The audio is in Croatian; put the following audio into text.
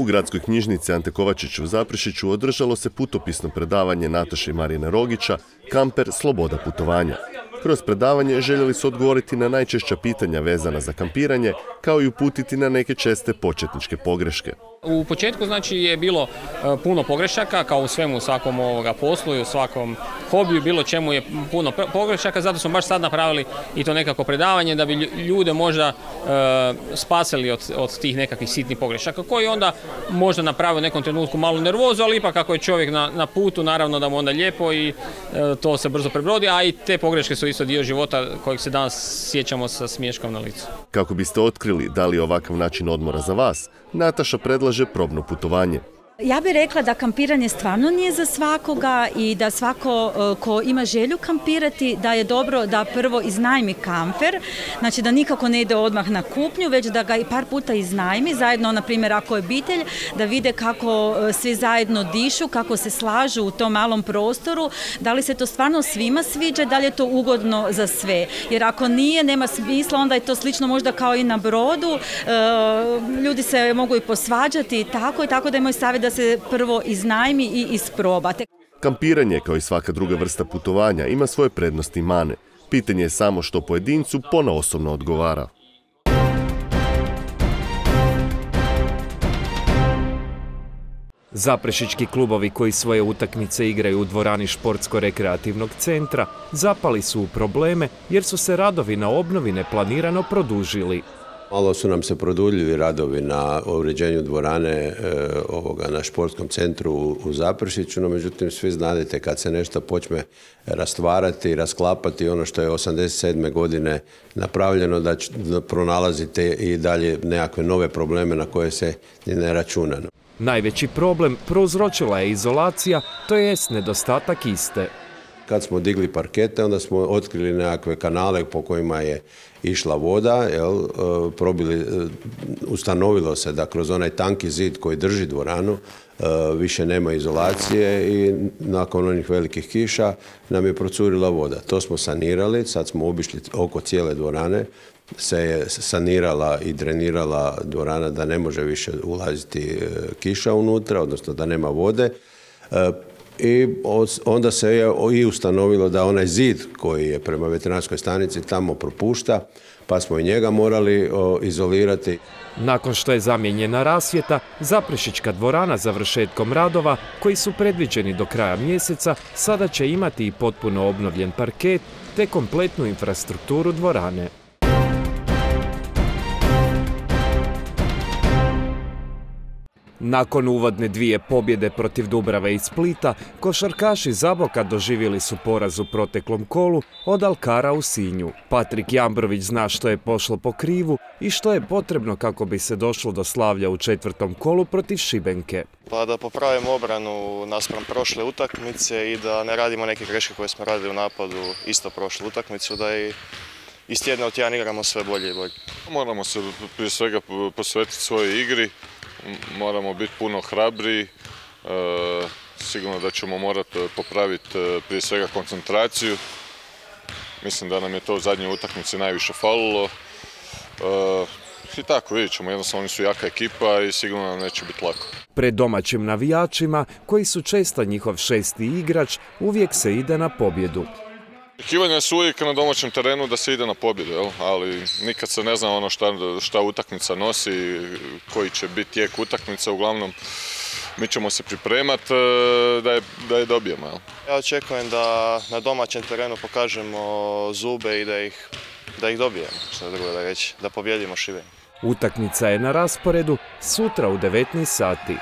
U gradskoj knjižnici Ante Kovačić u Zaprišiću održalo se putopisno predavanje Nataše Marine Rogića Kamper Sloboda putovanja. Kroz predavanje željeli su odgovoriti na najčešća pitanja vezana za kampiranje, kao i uputiti na neke česte početničke pogreške. U početku znači je bilo e, puno pogrešaka, kao u svemu svakom ovoga poslu i u svakom hobiju, bilo čemu je puno pogrešaka, zato smo baš sad napravili i to nekako predavanje da bi ljude možda e, spasili od, od tih nekakvih sitnih pogrešaka koji onda možda naprave u nekom trenutku malo nervozu, ali ipak ako je čovjek na, na putu, naravno da mu onda lijepo i e, to se brzo prebrodi, a i te pogreške su isto dio života kojeg se danas sjećamo sa smješkom na licu. Kako biste otkrili da li je ovakav način odmora za vas, Nataša predlaže probno putovanje. Ja bih rekla da kampiranje stvarno nije za svakoga i da svako e, ko ima želju kampirati, da je dobro da prvo iznajmi kamper, znači da nikako ne ide odmah na kupnju, već da ga i par puta iznajmi, zajedno, na primjer, ako je obitelj, da vide kako e, svi zajedno dišu, kako se slažu u tom malom prostoru, da li se to stvarno svima sviđa, da li je to ugodno za sve. Jer ako nije, nema smisla, onda je to slično možda kao i na brodu, e, ljudi se mogu i posvađati i tako i tako da imaju savjet da se prvo iznajmi i isprobate. Kampiranje, kao i svaka druga vrsta putovanja, ima svoje prednosti i mane. Pitanje je samo što pojedincu pona osobno odgovara. Zaprešički klubovi koji svoje utakmice igraju u dvorani športsko-rekreativnog centra zapali su u probleme jer su se radovi na obnovi neplanirano produžili. Malo su nam se produljili radovi na uređenju dvorane e, ovoga na športskom centru u, Zapršiću, no međutim svi znadete kad se nešto počne rastvarati, rasklapati ono što je 87. godine napravljeno da, pronalazite i dalje nekakve nove probleme na koje se ne računa. Najveći problem prouzročila je izolacija, to jest nedostatak iste. Kad smo digli parkete, onda smo otkrili nekakve kanale po kojima je išla voda, jel, e, probili, e, ustanovilo se da kroz onaj tanki zid koji drži dvoranu e, više nema izolacije i nakon onih velikih kiša nam je procurila voda. To smo sanirali, sad smo obišli oko cijele dvorane, se je sanirala i drenirala dvorana da ne može više ulaziti kiša unutra, odnosno da nema vode i onda se je i ustanovilo da onaj zid koji je prema veterinarskoj stanici tamo propušta, pa smo i njega morali izolirati. Nakon što je zamijenjena rasvjeta, Zaprešička dvorana završetkom radova, koji su predviđeni do kraja mjeseca, sada će imati i potpuno obnovljen parket te kompletnu infrastrukturu dvorane. Nakon uvodne dvije pobjede protiv Dubrave i Splita, košarkaši Zaboka doživjeli su poraz u proteklom kolu od Alkara u Sinju. Patrik Jambrović zna što je pošlo po krivu i što je potrebno kako bi se došlo do slavlja u četvrtom kolu protiv Šibenke. Pa da popravimo obranu naspram prošle utakmice i da ne radimo neke greške koje smo radili u napadu isto prošlu utakmicu, da i iz tjedna u tjedan igramo sve bolje i bolje. Moramo se prije svega posvetiti svojoj igri, moramo biti puno hrabri, e, sigurno da ćemo morati popraviti e, prije svega koncentraciju. Mislim da nam je to u zadnjoj utakmici najviše falilo. E, I tako, vidjet ćemo, jednostavno oni su jaka ekipa i sigurno nam neće biti lako. Pred domaćim navijačima, koji su često njihov šesti igrač, uvijek se ide na pobjedu. Očekivanja su uvijek na domaćem terenu da se ide na pobjedu, ali nikad se ne zna ono šta, šta utakmica nosi, koji će biti tijek utakmice, uglavnom mi ćemo se pripremati e, da je, da je dobijemo. Jel? Ja očekujem da na domaćem terenu pokažemo zube i da ih, da ih dobijemo, što drugo da reći, da pobjedimo Šibenik. Utakmica je na rasporedu sutra u 19 sati.